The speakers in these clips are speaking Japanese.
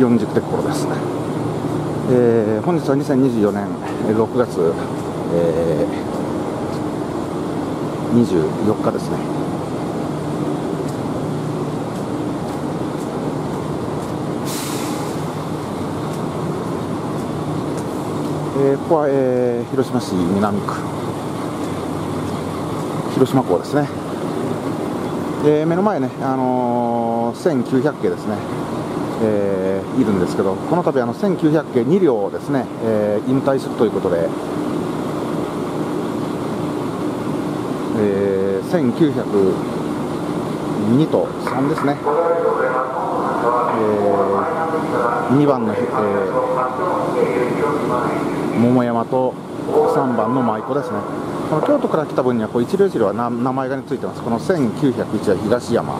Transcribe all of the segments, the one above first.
40鉄頃です、えー、本日は2024年6月、えー、24日ですね。えー、ここは、えー、広島市南区。広島港ですね、えー、目の前ね、あのー、1900系ですね、えー、いるんですけどこの度あの1900系2両ですね、えー、引退するということで、えー、1902と3ですね、えー、2番の、えー桃山と3番の舞妓ですね。この京都から来た分にはこう一両一両は名前がついてます。この1901は東山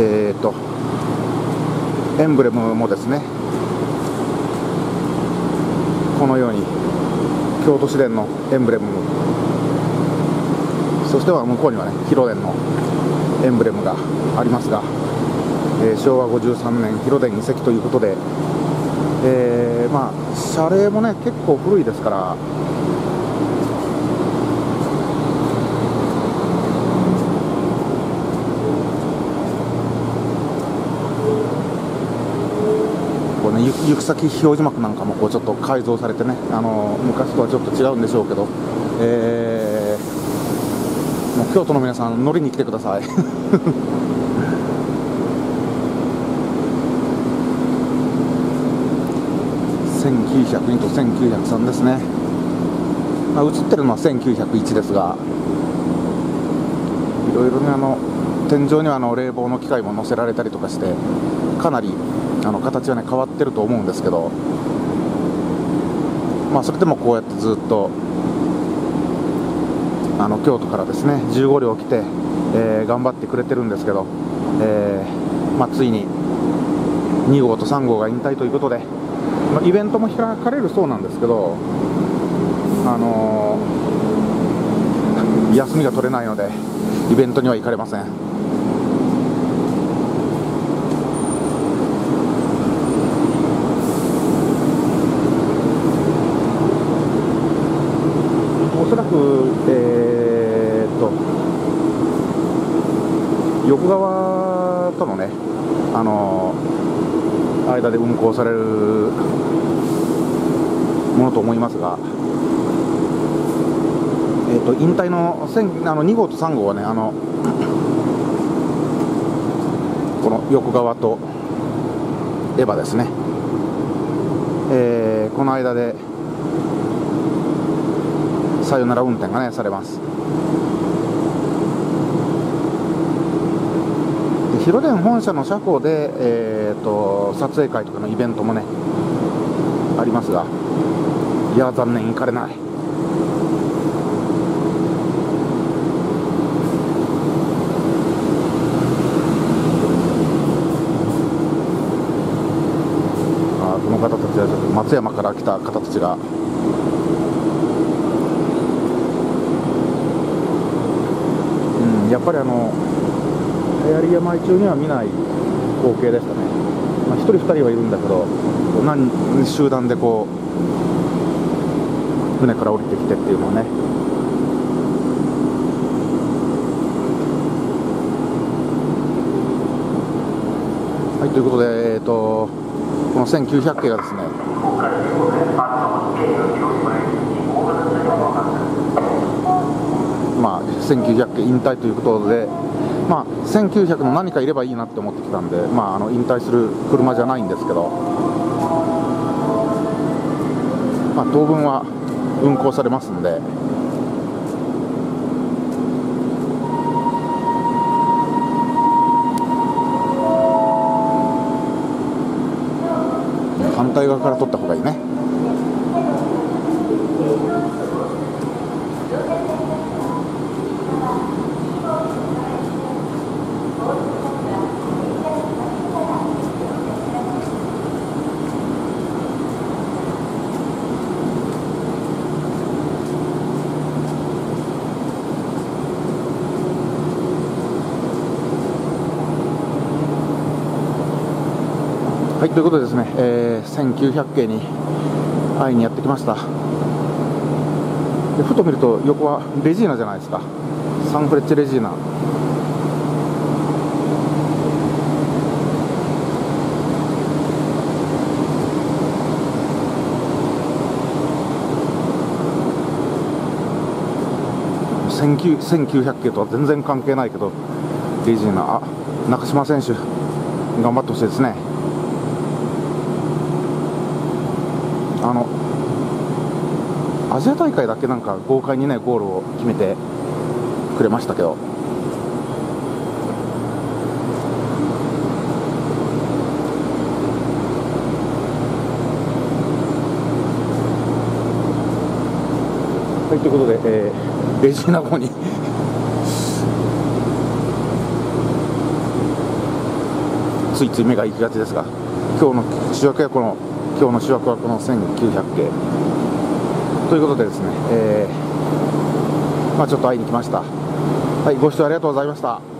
えーとエンブレムもですねこのように京都市電のエンブレムそしては向こうにはね広電のエンブレムがありますが、えー、昭和53年広電遺跡ということで、えー、まあ謝礼もね結構古いですから行く先表示幕なんかもこうちょっと改造されてねあの昔とはちょっと違うんでしょうけど、えーもう京都の皆さん乗りに来てください。1902と1903ですね、まあ、映ってるのは1901ですがいろいろねあの天井にはあの冷房の機械も載せられたりとかしてかなりあの形はね変わってると思うんですけどまあそれでもこうやってずっとあの京都からですね15両来て、えー、頑張ってくれてるんですけど、えー、まあ、ついに2号と3号が引退ということで、まあ、イベントも開かれるそうなんですけど、あのー、休みが取れないのでイベントには行かれません。おそらく、えー横川とのね、あの間で運行されるものと思いますが、えーと、引退のあの2号と3号はねあのこの横川とエヴァですね、えー、この間でさよなら運転がねされます。広電本社の車庫で、えーと、撮影会とかのイベントもねありますがいや残念行かれないあこの方たちはちょっと松山から来た方たちがうんやっぱりあの槍山中には見ない光景でしたね、まあ、1人、2人はいるんだけど、何集団でこう船から降りてきてっていうのはね。はい、ということで、えーと、この1900系がですね、まあ、1900系引退ということで、まあ、1900の何かいればいいなって思ってきたんで、まあ、あの引退する車じゃないんですけど、まあ、当分は運行されますんで。反対側から撮った方がいいね。はいということでですね、えー、1900系に会いにやってきました。でふと見ると横はレジーナじゃないですか。サンフレッチェレジーナ。1900系とは全然関係ないけどレジーナ。あ中島選手頑張ってほしいですね。あのアジア大会だけなんか豪快にねゴールを決めてくれましたけど。はいということで、えー、レジナ号に。ついつい目が行きがちですが今日の主役はこの今日の主役はこの1900系ということでですね、えー、まあ、ちょっと会いに来ました。はいご視聴ありがとうございました。